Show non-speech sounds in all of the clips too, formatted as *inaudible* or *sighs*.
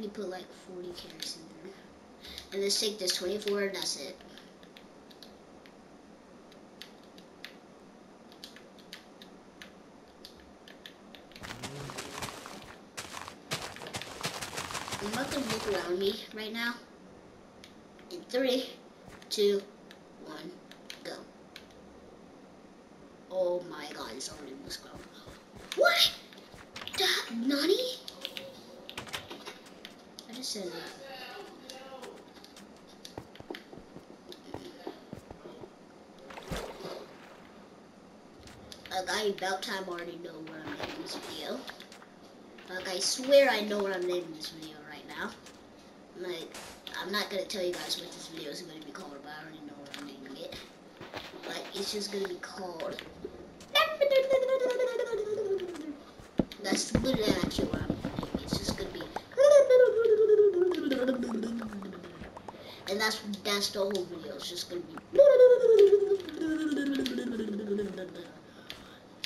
definitely put like 40 carrots in there. And let's take this 24, and that's it. I'm about to look around me right now. In three, two, one, go. Oh my god, it's already the scroll. What? Da- Nani? I just said that. Like, I about time already know what I'm naming this video. Like, I swear I know what I'm naming this video right now. Like, I'm not gonna tell you guys what this video is gonna be called, but I already know what I'm naming it. Like, it's just gonna be called. That's literally actually what I'm naming. It's just gonna be. And that's that's the whole video. It's just gonna be.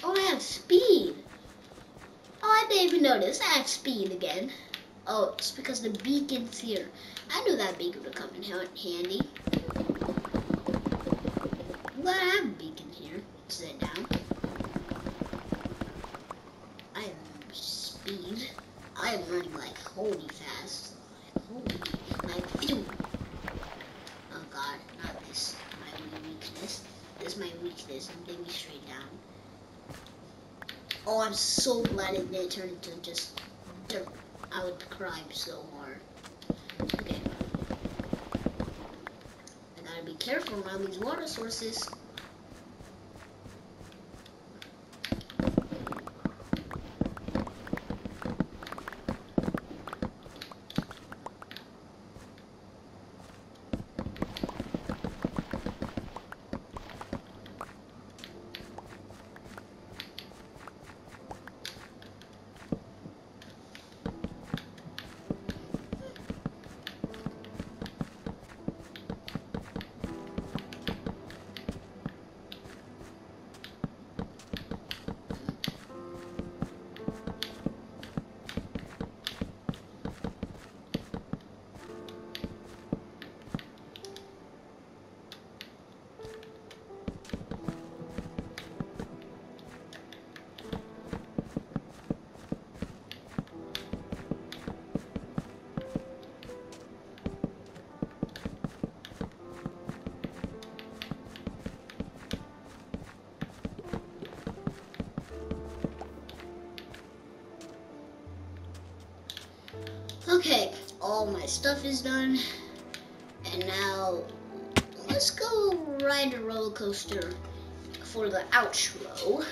Oh, I have speed. Oh, I didn't even notice. I have speed again. Oh, it's because the beacon's here. I knew that beacon would come in handy. I'm I have a beacon here. Sit down. I have speed. I am running like holy fast. Like holy. Like, phew. Oh god, not this. My weakness. This is my weakness. I'm digging straight down. Oh, I'm so glad it didn't turn into just. Would cry so hard. Okay. I gotta be careful around these water sources. All my stuff is done. And now let's go ride a roller coaster for the outro. Oh,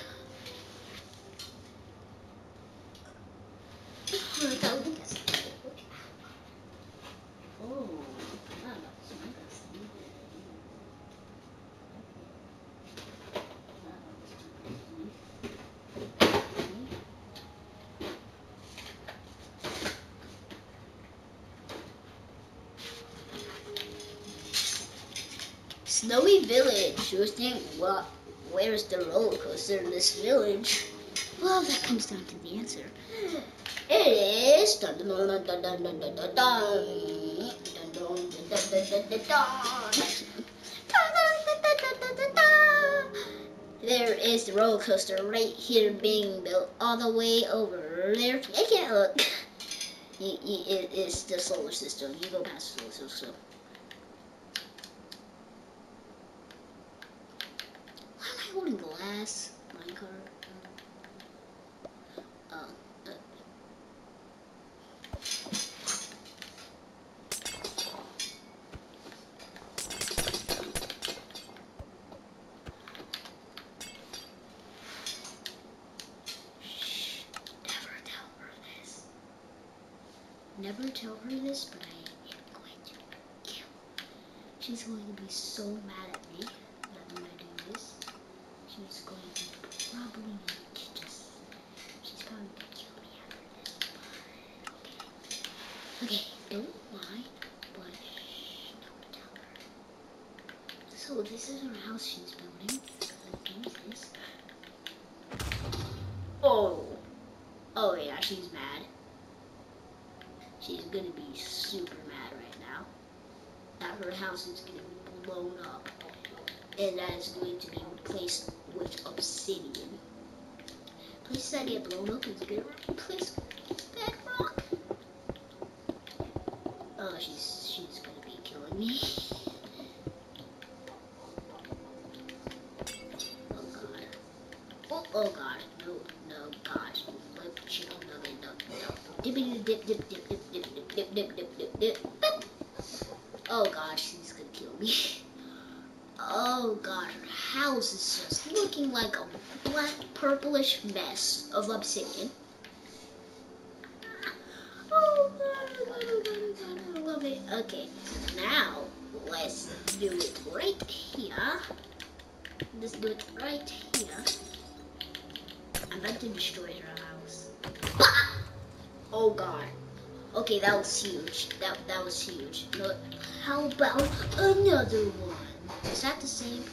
Snowy Village. You would think, what? Where's the roller coaster in this village? Well, that comes down to the answer. It is. Dun, dun, dun, dun, dun, dun, dun, dun, dun. There is the roller coaster right here being built all the way over there. I can't look. Y- y- It is the solar system. You go past the solar system. Why am I uh, Shh. Never tell her this. Never tell her this, but I am going to kill. She's going to be so mad at me that when I do this, she's going to probably just. She's probably gonna kill me after this. But, okay. Okay, don't lie, but shh, don't tell her. So this is her house she's building. Oh. Oh yeah, she's mad. She's gonna be super mad right now. That her house is getting blown up. And that is going to be replaced with obsidian. Places that get blown up is gonna replace bedrock. Oh, she's she's gonna be killing me. Oh god. Oh, oh god. No, no, god. She don't know it. No, no. Dippity dip, dip, dip, dip, dip, dip, dip, dip, dip, dip, dip. Oh god, she's gonna kill me. Oh god, her house is just looking like a black purplish mess of obsidian. Oh god, oh god, oh god, oh god, I love it. Okay, now let's do it right here. Let's do it right here. I'm about to destroy her house. Ah! Oh god. Okay, that was huge. That that was huge. Look, how about another one? Is that the same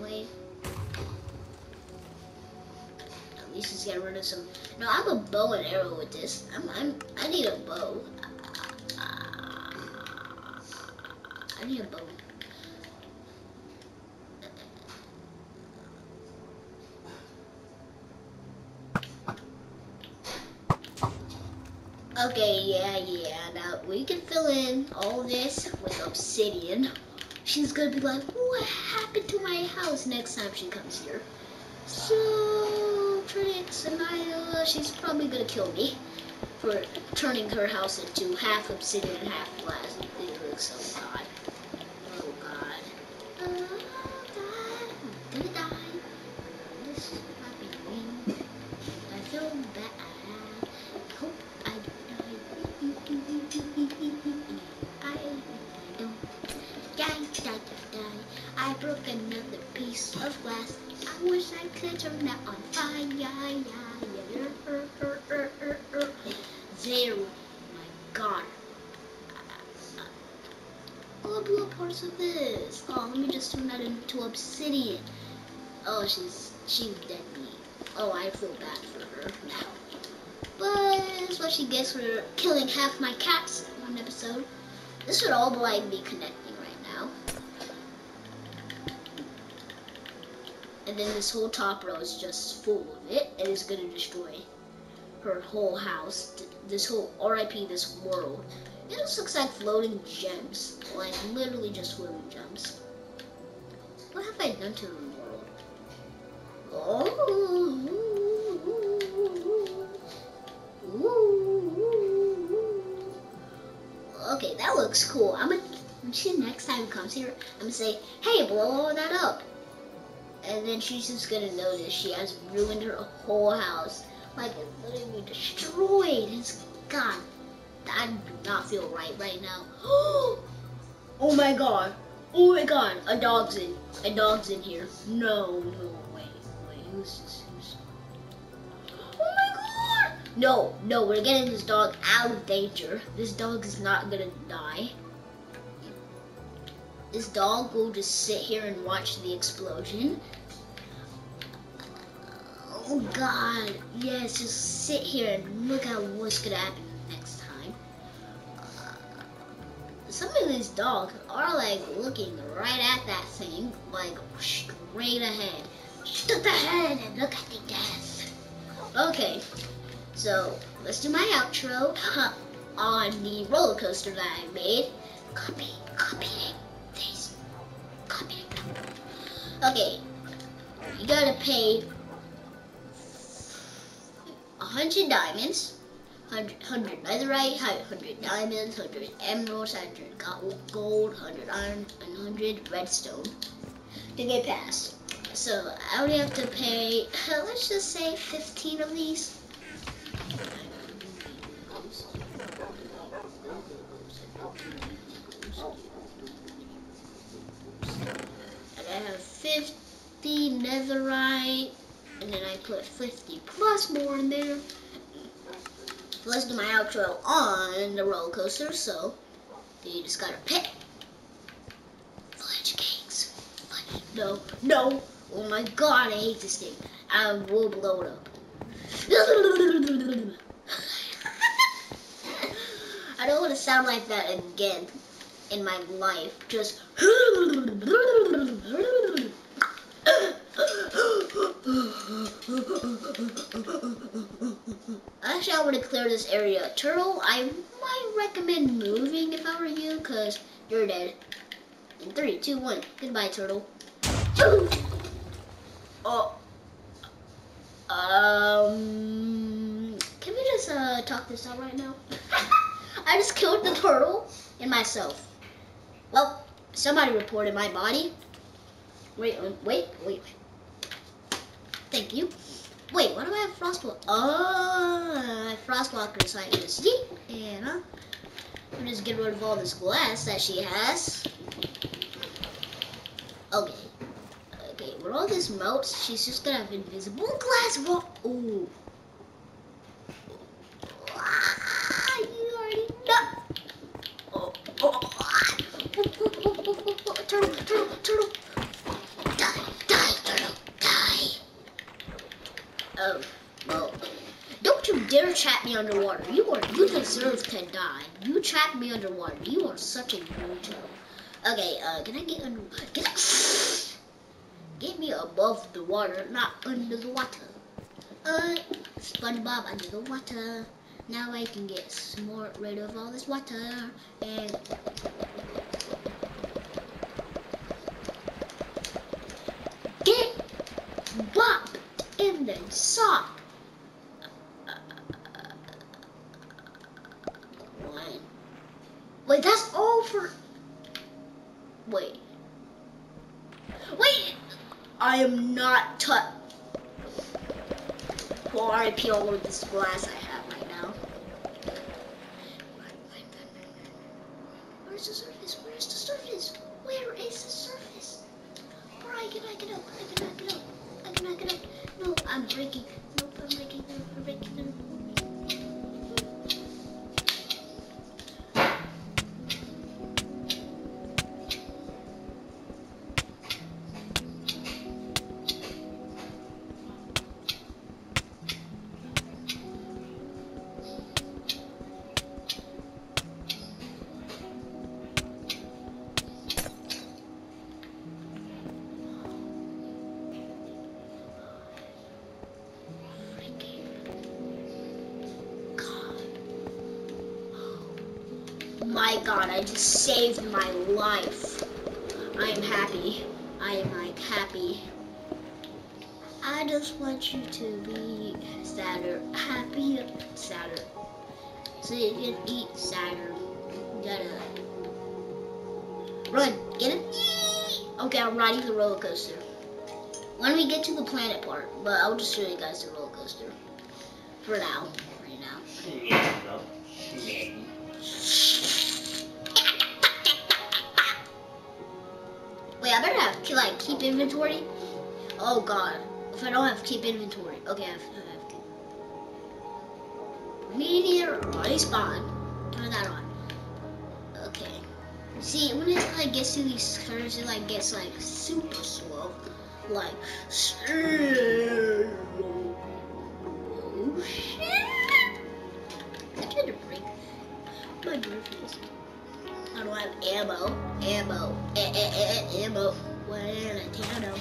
way? At least he's getting rid of some. No, I'm a bow and arrow with this. I'm I'm I need a bow. I need a bow. Okay, yeah, yeah. Now we can fill in all this with obsidian. She's gonna be like, what happened to my house next time she comes here? So, Trix and I, she's probably gonna kill me for turning her house into half obsidian half glass. It looks so god. Broke another piece of glass. I wish I could turn that on fire. Yeah, yeah, yeah. Er, er, er, er, er. There, my God. Oh, I parts of this. Oh, let me just turn that into obsidian. Oh, she's she's dead meat. Oh, I feel bad for her now. But that's what she gets for killing half my cats in one episode. This should all like be connecting right now. And then this whole top row is just full of it. and It is gonna destroy her whole house. This whole RIP this world. It just looks like floating gems. Like literally just floating gems. What have I done to the world? Oh. Okay, that looks cool. I'm gonna next time comes here, I'm gonna say, "Hey, blow all that up," and then she's just gonna notice she has ruined her whole house, like it's literally destroyed. It's God, I do not feel right right now. *gasps* oh my God! Oh my God! A dog's in. A dog's in here. No, no, wait, wait. Who's this? Who's? *gasps* Oh my God! No, no, we're getting this dog out of danger. This dog is not gonna die. This dog will just sit here and watch the explosion. Oh God, yes, just sit here and look at what's gonna happen next time. Uh, some of these dogs are like looking right at that thing, like straight ahead. Straight ahead and look at the death. Okay, so let's do my outro *laughs* on the roller coaster that I made. Copy, copying this, copying. Okay, you gotta pay a hundred diamonds. 100, 100 netherite, 100 diamonds, 100 emeralds, 100 gold, 100 iron, and 100 redstone to get past. So I only have to pay, *laughs* let's just say 15 of these. And I have 50 netherite, and then I put 50 plus more in there. Let's do my outro on the roller coaster, so you just gotta pay. Fudge cakes. Fudge. No, no. Oh my god, I hate this thing. I will blow it up. *laughs* I don't want to sound like that again in my life. Just. *laughs* *laughs* Actually, I want to clear this area. Turtle, I might recommend moving if I were you, because you're dead. In three, two, one. Goodbye, turtle. Oh. Um. Can we just uh, talk this out right now? *laughs* I just killed the turtle and myself. Well, somebody reported my body. Wait, wait, wait. Thank you. Wait, why do I have frostblock? Oh, I have Frost Walker, so I just yeet, and uh, I'm just get rid of all this glass that she has. Okay. Okay, when all this melts, she's just gonna have invisible glass wall. Ooh. Ah, you already know. Oh, oh, ah. Oh, oh, oh, oh, oh, oh. Turtle, turtle, turtle. Die, die, turtle, die. Oh, Don't you dare trap me underwater. You are, you deserve to die. You trapped me underwater. You are such a good Okay, uh, can I get under, get, *sighs* get me above the water, not under the water. Uh, SpongeBob under the water. Now I can get more rid of all this water and get Bob in the sock. One. Wait, that's all for. Wait. Wait! I am not touch. Well, RIP all over this glass I have right now. Where's the surface? Where's the surface? Where is the surface? Bro, I cannot get up. I cannot get up. I cannot get up. No, I'm breaking. Nope, I'm breaking through. I'm breaking through. My god, I just saved my life. I am happy. I am like happy. I just want you to be sadder, happier, sadder. So you can eat sadder. Gotta run, get it? Okay, I'm riding the roller coaster. When we get to the planet part, but I'll just show you guys the roller coaster. For now, right now. Oh, Wait, I better have like keep inventory. Oh god, if I don't have keep inventory, okay, I have, I have keep. Meteor respawn. Turn that on. Okay. See, when it like gets to these curves, it like gets like super slow, like. Oh shit! I tried to break my briefcase. I don't have ammo. Ammo. Eh, eh, eh, eh, ammo. What in a tano?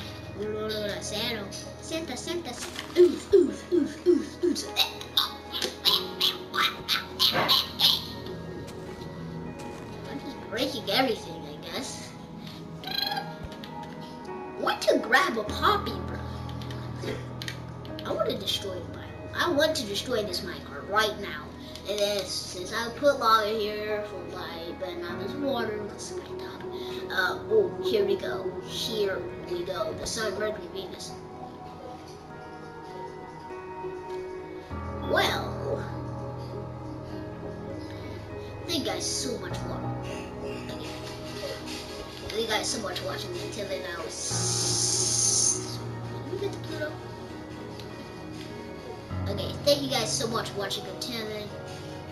Santa, Santa, Santa, Santa. Oof, oof, oof, oof, oof. I'm breaking everything, I guess. Want to grab a poppy, bro? I want to destroy my. I want to destroy this minecart right now. Then since I put lava here for light, but now there's water of my top. Uh, oh, here we go. Here we go. The sun, Mercury, Venus. Well, thank you guys so much for. Thank you guys so much for watching until then. I was. Get to Pluto? Okay, thank you guys so much for watching until then.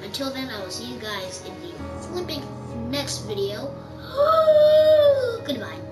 Until then, I will see you guys in the flipping next video. *gasps* Goodbye.